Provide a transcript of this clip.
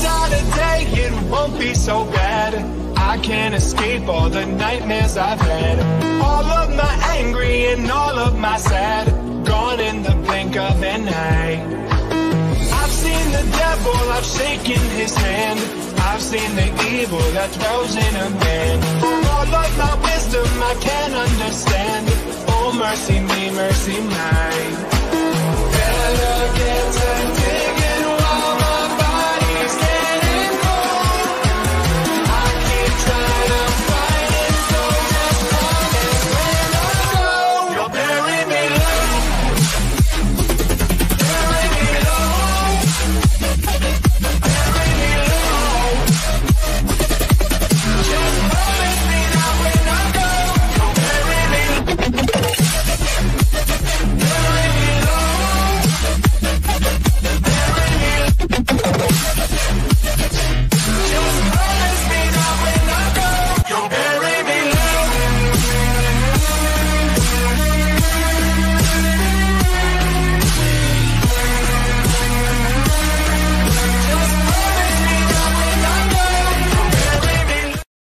Another day, it won't be so bad. I can't escape all the nightmares I've had. All of my angry and all of my sad, gone in the blink of an eye. I've seen the devil, I've shaken his hand. I've seen the evil that dwells in a man. All of my wisdom, I can't understand. Oh, mercy me, mercy mine.